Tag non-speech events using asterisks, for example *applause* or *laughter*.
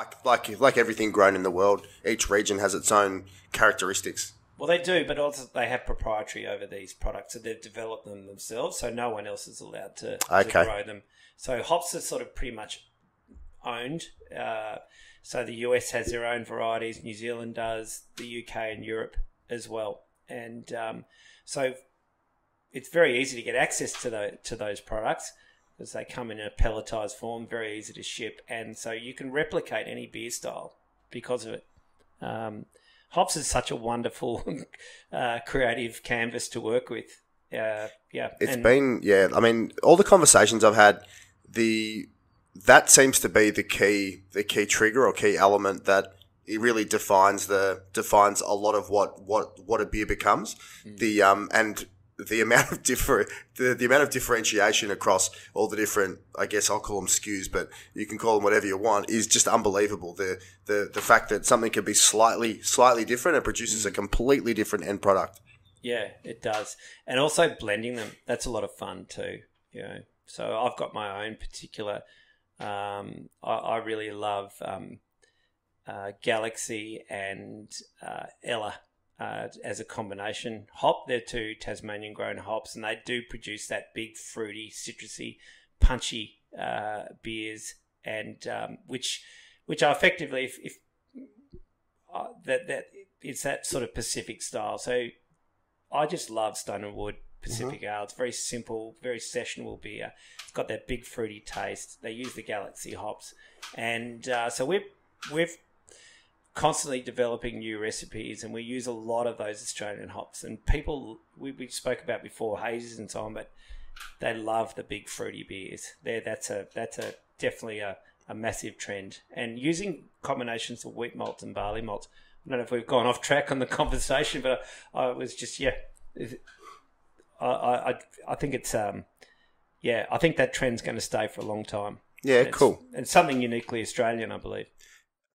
like like like everything grown in the world, each region has its own characteristics. Well, they do, but also they have proprietary over these products, so they've developed them themselves, so no one else is allowed to, Okay. to grow them. So hops are sort of pretty much owned. Uh, so the US has their own varieties, New Zealand does, the UK and Europe as well, and um, so it's very easy to get access to the, to those products because they come in a pelletized form, very easy to ship, and so you can replicate any beer style because of it. Um, hops is such a wonderful, *laughs* uh, creative canvas to work with. Uh, yeah, It's and- been yeah. I mean, all the conversations I've had, the that seems to be the key the key trigger or key element that it really defines the defines a lot of what what what a beer becomes. The um and the amount of different the, the amount of differentiation across all the different I guess I'll call them SKUs, but you can call them whatever you want is just unbelievable. The the the fact that something can be slightly slightly different and produces a completely different end product. Yeah, it does. And also blending them, that's a lot of fun too. You know, so I've got my own particular. Um, I, I really love um, uh, Galaxy and uh, Ella uh, as a combination hop. They're two Tasmanian grown hops, and they do produce that big, fruity, citrusy, punchy uh, beers, and um, which which are effectively if, if uh, that that it's that sort of Pacific style. So I just love Stone and Wood Pacific Ale. It's very simple, very sessionable beer. It's got that big fruity taste. They use the Galaxy hops, and uh, so we're we've constantly developing new recipes, and we use a lot of those Australian hops. And people we, we spoke about before hazes and so on, but they love the big fruity beers. There, that's a that's a definitely a, a massive trend. And using combinations of wheat malt and barley malt. I don't know if we've gone off track on the *laughs* conversation, but I, I was just yeah. I, I I think it's um yeah I think that trend's going to stay for a long time. Yeah, It's- cool. And something uniquely Australian, I believe.